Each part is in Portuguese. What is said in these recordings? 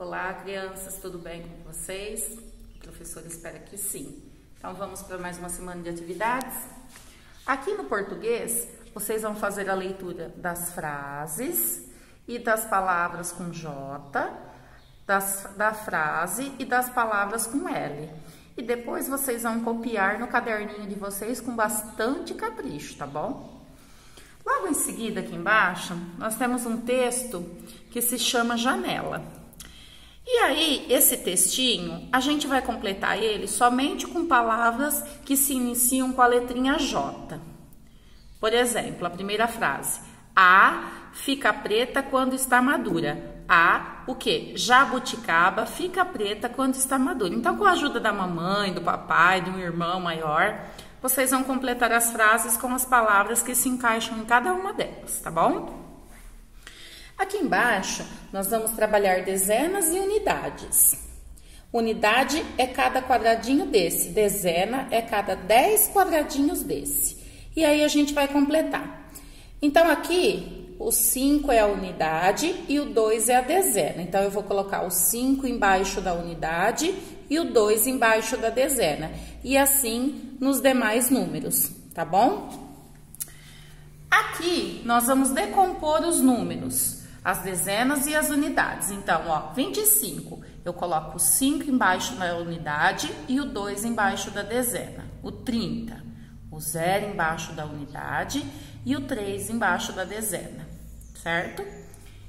Olá, crianças, tudo bem com vocês? O professor espera que sim. Então, vamos para mais uma semana de atividades? Aqui no português, vocês vão fazer a leitura das frases e das palavras com J, das, da frase e das palavras com L. E depois vocês vão copiar no caderninho de vocês com bastante capricho, tá bom? Logo em seguida, aqui embaixo, nós temos um texto que se chama Janela. E aí, esse textinho, a gente vai completar ele somente com palavras que se iniciam com a letrinha J. Por exemplo, a primeira frase: A fica preta quando está madura. A, o que? Jabuticaba fica preta quando está madura. Então, com a ajuda da mamãe, do papai, de um irmão maior, vocês vão completar as frases com as palavras que se encaixam em cada uma delas, tá bom? Embaixo, nós vamos trabalhar dezenas e unidades. Unidade é cada quadradinho desse, dezena é cada 10 quadradinhos desse. E aí a gente vai completar. Então, aqui, o 5 é a unidade e o 2 é a dezena. Então, eu vou colocar o 5 embaixo da unidade e o 2 embaixo da dezena. E assim nos demais números, tá bom? Aqui nós vamos decompor os números, as dezenas e as unidades. Então, ó, 25, eu coloco o 5 embaixo da unidade e o 2 embaixo da dezena. O 30, o 0 embaixo da unidade e o 3 embaixo da dezena, certo?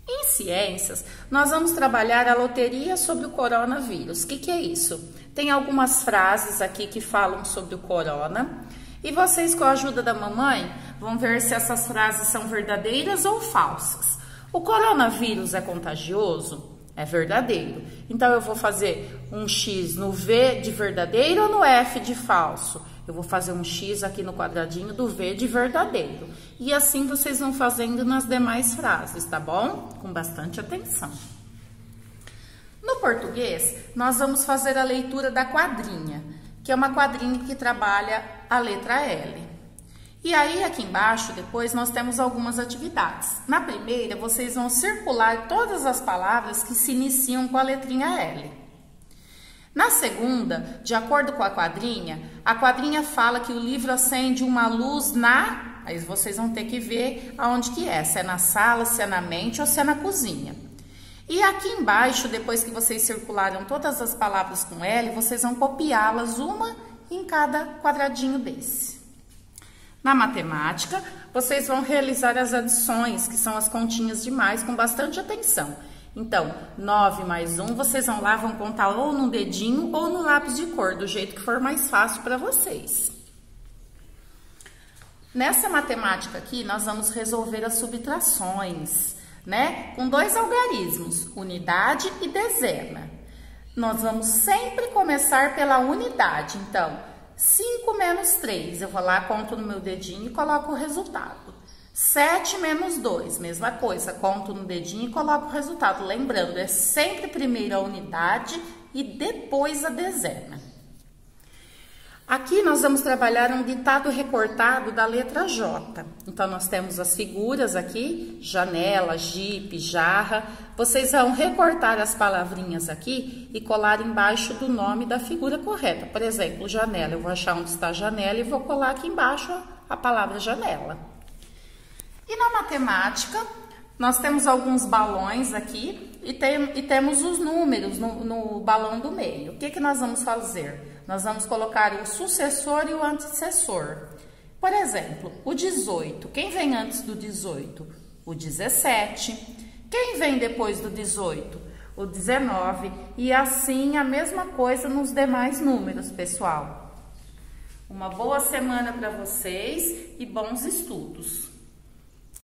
Em ciências, nós vamos trabalhar a loteria sobre o coronavírus. O que, que é isso? Tem algumas frases aqui que falam sobre o corona. E vocês, com a ajuda da mamãe, vão ver se essas frases são verdadeiras ou falsas. O coronavírus é contagioso? É verdadeiro. Então, eu vou fazer um X no V de verdadeiro ou no F de falso? Eu vou fazer um X aqui no quadradinho do V de verdadeiro. E assim vocês vão fazendo nas demais frases, tá bom? Com bastante atenção. No português, nós vamos fazer a leitura da quadrinha, que é uma quadrinha que trabalha a letra L. E aí, aqui embaixo, depois, nós temos algumas atividades. Na primeira, vocês vão circular todas as palavras que se iniciam com a letrinha L. Na segunda, de acordo com a quadrinha, a quadrinha fala que o livro acende uma luz na... Aí vocês vão ter que ver aonde que é, se é na sala, se é na mente ou se é na cozinha. E aqui embaixo, depois que vocês circularam todas as palavras com L, vocês vão copiá-las uma em cada quadradinho desse. Na matemática, vocês vão realizar as adições, que são as continhas de mais, com bastante atenção. Então, 9 mais 1, vocês vão lá, vão contar ou no dedinho ou no lápis de cor, do jeito que for mais fácil para vocês. Nessa matemática aqui, nós vamos resolver as subtrações, né? Com dois algarismos, unidade e dezena. Nós vamos sempre começar pela unidade. Então, 5 menos 3, eu vou lá, conto no meu dedinho e coloco o resultado. 7 menos 2, mesma coisa, conto no dedinho e coloco o resultado. Lembrando, é sempre primeiro a unidade e depois a dezena. Aqui nós vamos trabalhar um ditado recortado da letra J. Então, nós temos as figuras aqui, janela, jipe, jarra. Vocês vão recortar as palavrinhas aqui e colar embaixo do nome da figura correta. Por exemplo, janela, eu vou achar onde está janela e vou colar aqui embaixo a palavra janela. E na matemática, nós temos alguns balões aqui e, tem, e temos os números no, no, balão do meio. O que, que nós vamos fazer? Nós vamos colocar o sucessor e o antecessor. Por exemplo, o 18. Quem vem antes do 18? O 17. Quem vem depois do 18? O 19. E assim a mesma coisa nos demais números, pessoal. Uma boa semana para vocês e bons estudos.